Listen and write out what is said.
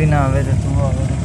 भी ना आवे तो तू आवे